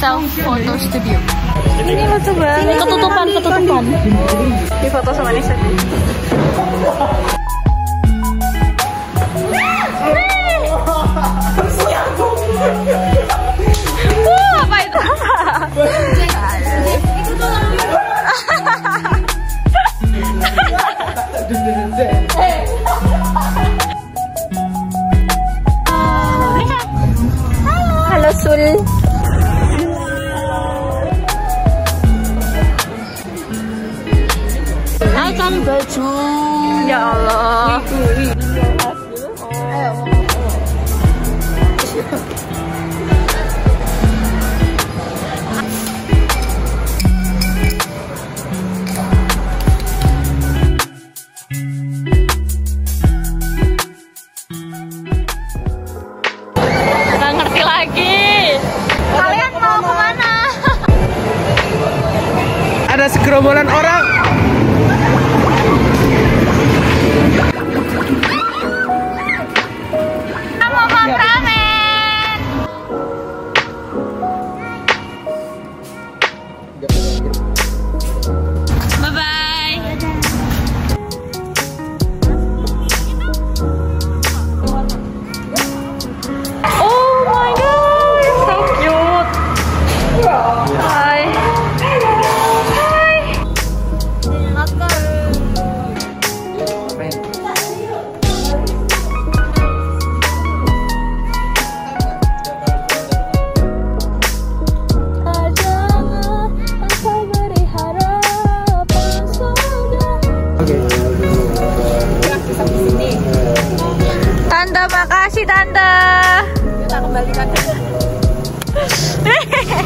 foto studio. Ini lucu banget. Ketutupan, ketutupan. Di foto sama Nisa. Wuh, apa itu? Halo Sul. Baju. Ya Allah. Nggak ngerti lagi. Kalian mau ke mana? Ada segerombolan orang. Oke. Okay. Makasih Tante. Kita kembalikan.